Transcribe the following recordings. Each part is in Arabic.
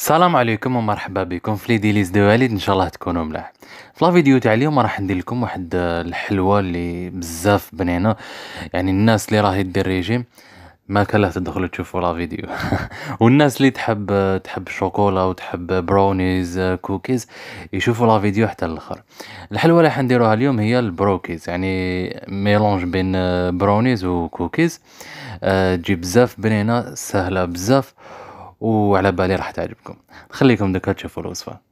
السلام عليكم ومرحبا بكم في Délices du World إن شاء الله تكونوا ملاح. في la vidéo تاع اليوم راح ندير لكم واحد الحلوة اللي بزاف بنينة. يعني الناس اللي راهي دير ريجيم ما كان لا تدخلوا تشوفوا la vidéo. والناس اللي تحب تحب الشوكولا وتحب brownies cookies يشوفوا la vidéo حتى الآخر الحلوة اللي حنديروها اليوم هي ال brookies. يعني mélange بين brownies و cookies آه، تجي بزاف بنينة سهلة بزاف. وعلى بالي راح تعجبكم. خليكم دكا تشوفوا الوصفة.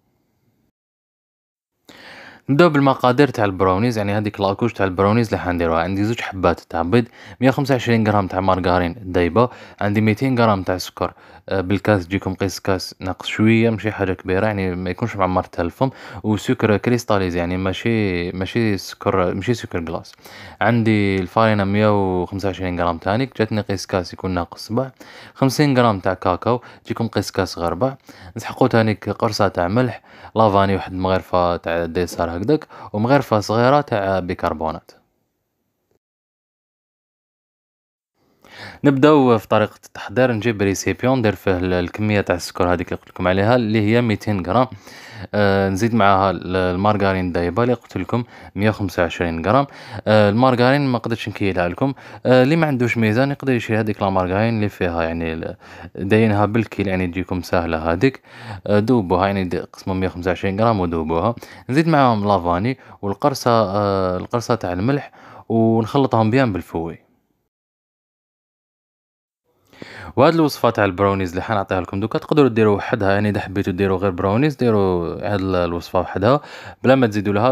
نبداو بالمقادير تاع البراونيز يعني هذيك la couche تاع البراونيز اللي حنديروها. عندي زوج حبات تاع بيض 125 غرام تاع مارغارين دايبة عندي 200 غرام تاع سكر. آه، بالكاس تجيكم قيس كاس ناقص شوية ماشي حاجة كبيرة يعني ما يكونش معمر تلفم وسكر cristallisé يعني ماشي ماشي سكر ماشي سكر glace عندي الفارينه 125 غرام تانيك جاتني قيس كاس يكون ناقص سبع. 50 غرام تاع كاكاو تجيكم قيس كاس غربع نسحقو تانيك قرصة تاع ملح لافاني واحد مغرفة تاع ديسار هكداك ومغرفة صغيرة تاع بيكربونات نبداو في طريقة التحضير نجيب ريسيبيون ندير فيه الكمية تاع السكر هذيك اللي قلت لكم عليها اللي هي 200 غرام. آه نزيد معاها المارغرين دايبة اللي قلت لكم 125 غرام. آه المارغرين ما قدرتش نكيلها لكم. آه اللي ما عندوش ميزان يقدر يشري هذيك المارغرين اللي فيها يعني داينها بالكيل يعني تجيكم سهلة هذيك. آه دوبوها يعني قسموا 125 غرام ودوبوها. نزيد معاهم la vanille والقرصة آه القرصة تاع الملح ونخلطهم bien بال fouet. وهاد الوصفة تاع البراونيز اللي حنعطيها لكم دوكا تقدروا ديروا وحدها. يعني إذا حبيتوا ديروا غير براونيز ديروا هاد الوصفة وحدها بلا ما تزيدوا لها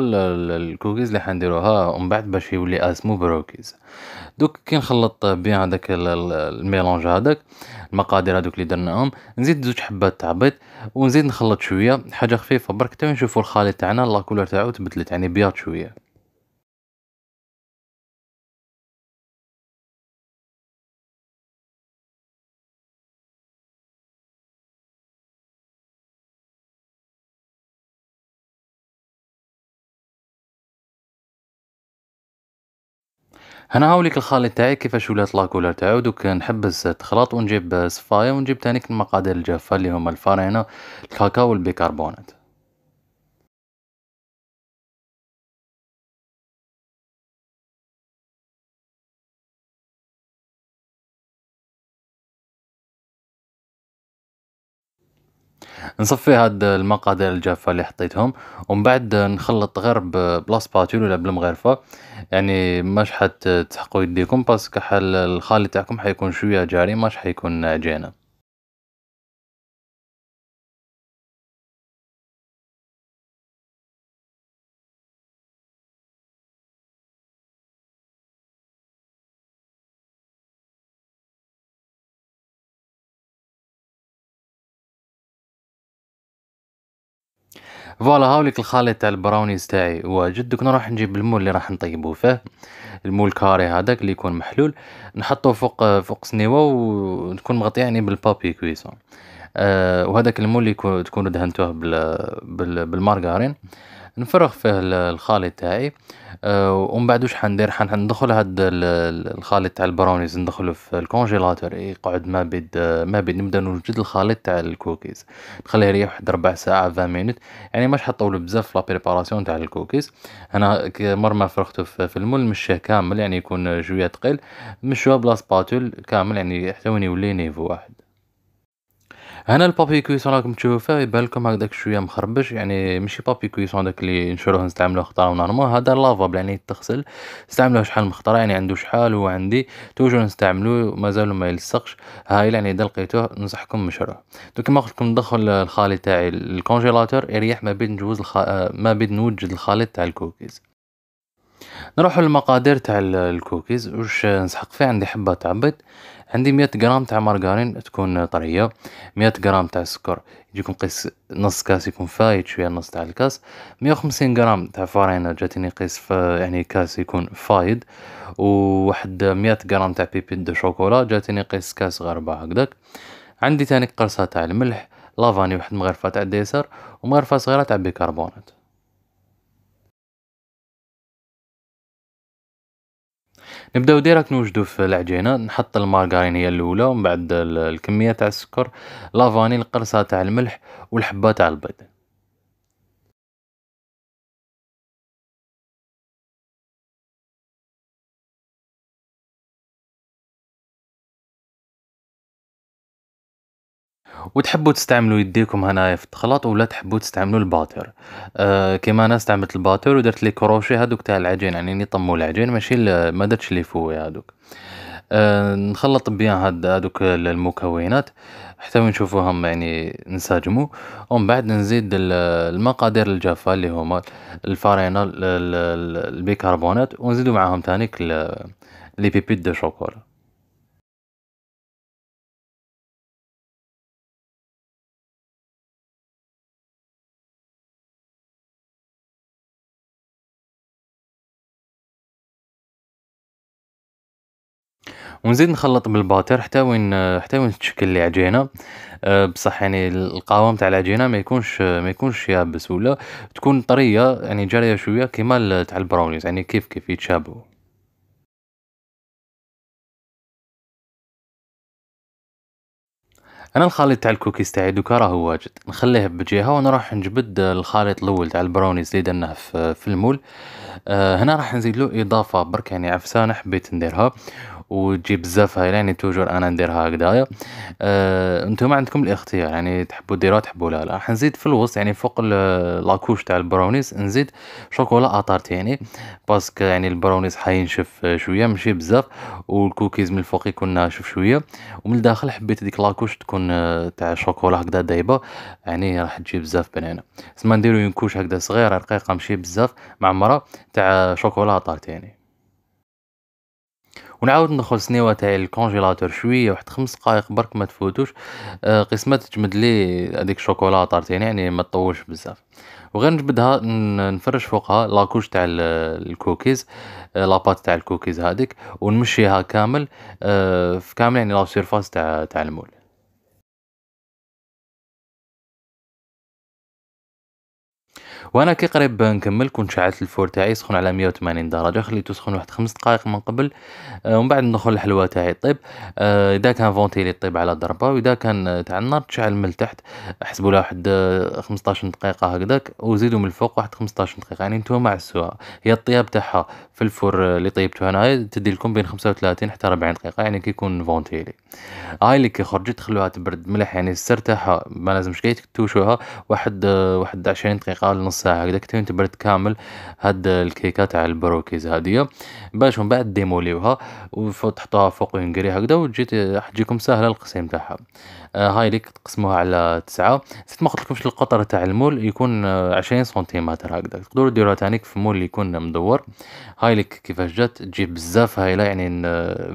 الكوكيز اللي حنديروها ومن بعد باش يولي أسمو brookies. دوك كي نخلط bien هذاك ال mélange هذاك المقادير هذوك اللي درناهم نزيد زوج حبات تاع بيض ونزيد نخلط شوية. حاجة خفيفة برك حتى نشوفوا الخليط تاعنا la couleur تاعو تبدلت يعني بياض شوية. هنا هاوليك الخليط تاعي كيفاش ولات la couleur تاعو؟ دوك نحبس تخلط ونجيب صفاية ونجيب تانيك المقادير الجافة اللي هما الفارينة الكاكاو والبيكربونات. نصفي هاد المقادير الجافة اللي حطيتهم ومن بعد نخلط غير بلا spatule ولا بالمغرفة يعني ماش حتسحقو يديكم باسكو حال الخليط تاعكم حيكون شوية جاري ماش حيكون عجينة. voilà هاوليك الخليط تاع البراونيز تاعي. واجد دوك نروح نجيب ال moule اللي راح نطيبو فيه. ال moule carré هذاك اللي يكون محلول. نحطوه فوق فوق سنيوة وتكون مغطية يعني بال papier cuisson آه وهذاك ال moule اللي تكونوا دهنتوه بال بالمارغرين. نفرغ فيه الخليط تاعي. آه، ومن بعد واش حندير؟ حندخل هاد الخليط تاع البراونيز ندخلو في ال congélateur يقعد ما بين ما بين نبدأ نوجد الخليط تاع الكوكيز. نخليه يريح واحد ربع ساعة 20 minutes يعني ماش حطولو بزاف في la préparation تاع الكوكيز. أنا مور ما فرغتو في ال moule نمشيه كامل يعني يكون شوية تقيل نمشوه بلا spatule كامل يعني حتى وين يولي niveau واحد. هنا ال papier cuisson راكم تشوفوه يبان لكم هكداك شوية مخربش يعني ماشي papier cuisson داك اللي نشروه نستعملوه خطرة normal هذا lavable يعني يتغسل نستعملوه شحال من خطرة يعني عنده شحال وعندي toujours نستعملوه مازالو ما يلصقش هايل يعني إذا لقيتوه ننصحكم مشروه دوك كيما قلت لكم ندخل الخليط تاعي ال congélateur يريح ما بين نجوز الخ... ما بين نوجد الخليط تاع الكوكيز. نروحو للمقادير تاع الكوكيز. واش نسحق فيه عندي حبة تاع بيض عندي مية غرام تاع مارغرين تكون طرية مية غرام تاع السكر يجيكم قيس نص كاس يكون فايت شوية نص تاع الكاس مية وخمسين غرام تاع فارينة جاتني قيس يعني كاس يكون فايض وواحد مية غرام تاع pépites de chocolat جاتني قيس كاس غير با هكداك عندي تاني قرصة تاع الملح la vanille واحد مغرفة تاع dessert ومغرفة صغيرة تاع بيكربونات. نبداو direct نوجدو في العجينة، نحط المارغرين هي الأولى ومن بعد ال الكمية تاع السكر، la vanille، القرصة تاع الملح، والحبة تاع البيض. وتحبوا تستعملوا يديكم هنايا في التخلاط ولا تحبوا تستعملوا ال batteur، آآ كيما أنا استعملت الباتر ودرت لي crochets هاذوك تاع العجين يعني نطمّوا العجين ماشي ما درتش لي فوي هاذوك، آآ نخلّط bien هاد هاذوك ال المكونات حتى نشوفوهم يعني انسجموا، ومن بعد نزيد ال المقادير الجافة اللي هما الفرينة ال ال البيكربونات ونزيدو معاهم تانيك ال les pépites de ونزيد نخلّط بال batteur حتى وين حتى وين تشكل لي عجينة، آآ بصح يعني ال القوام تاع العجينة ما يكونش ما يكونش يابس ولا تكون طرية يعني جارية شوية كيما تاع البراونيز يعني كيف كيف يتشابهوا. أنا الخليط تاع الكوكيز تاعي دوكا راهو واجد، نخليه بجهة ونروح نجبد الخليط الأول تاع البراونيز اللي درناه في ال moule، آآ هنا راح نزيد له إضافة برك يعني عفسة أنا حبيت نديرها. وتجي بزاف هايلة يعني toujours أنا نديرها هكدايا، آآ نتوما عندكم الإختيار يعني تحبوا ديروها تحبوا لا، لا، راح نزيد في الوسط يعني فوق la couche تاع البراونيز نزيد chocolat à tartiner parce que يعني البراونيز حينشف شوية ماشي بزاف، والكوكيز من الفوق يكون ناشف شوية، ومن الداخل حبيت هاديك la couche تكون تاع شوكولا هكدا دايبة، يعني راح تجي بزاف بنينة، سما نديرو une couche هكدا صغيرة رقيقة ماشي بزاف. معمرة تاع chocolat à tartiner. ونعاود ندخل السنيوة تاعي لل congélateur شوية واحد خمس دقايق برك ما تفوتوش، آآ قسمة تجمد لي هاديك ال chocolat à tartiner يعني ما تطولش بزاف، وغير نجبدها نفرش فوقها la couche تاع ال ال cookies، la pâte تاع الكوكيز هاذيك، ونمشيها كامل آآ في كامل يعني la surface تاع تاع ال moule. وأنا كي قريب نكمل كنت شعلت ال four تاعي سخون على مية وثمانين درجة خليتو يسخن واحد خمس دقايق من قبل، آآ ومن بعد ندخل الحلوى تاعي. طيب، آآ إذا كان ventilé طيب على ضربة، وإذا كان تاع النار تشعل من التحت احسبوا واحد خمسطاش دقيقة هكداك، وزيدوا من الفوق واحد خمسطاش دقيقة. يعني نتوما عسوها، هي الطياب تاعها في ال four اللي طيبتو هنايا تدي لكم بين خمسة وثلاثين حتى ربعين دقيقة يعني كي يكون ventilé، هاي اللي كي خرجت خلوها تبرد مليح. يعني السر تاعها ما لازمش كاع توشيوها واحد واحد عشرين دقيقة لنص ساعة هكداك حتى وين تبرد كامل هاد الكيكة تاع ال brookies هادية، باش من بعد démouليوها وفوق تحطوها فوق un carré هكدا وتجي راح تجيكم ساهلة القسيم تاعها، هاي ليك تقسموها على تسعة، نسيت ما قلتلكمش القطر تاع المول يكون عشرين سنتيمتر هكدا، تقدروا ديروها تانيك في moule يكون مدور، هاي ليك كيفاش جات؟ تجي بزاف هايلة يعني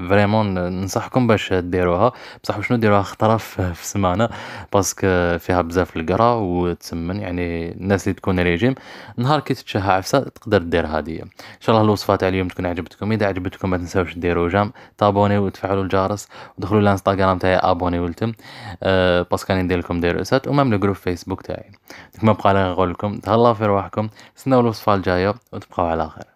vraiment ننصحكم باش ديروها، بصح واش ديروها؟ خطرة في السمانة parce que فيها بزاف le gras وتسمن يعني الناس اللي تكون ريجيم نهار كي تتشهى عفسة تقدر دير هادية، إن شاء الله الوصفة تاع اليوم تكون عجبتكم، إذا عجبتكم ما تنساوش ديروا j'aime، تابونيو وتفعلوا الجرس، ودخلوا للإنستغرام تاعي ابونيو لتم، باسكو راني ندير لكم ديروسات ومام الجروب فيسبوك تاعي، ما بقى نقول لكم تهلاو في رواحكم، نستناو الوصفة الجاية وتبقاو على خير.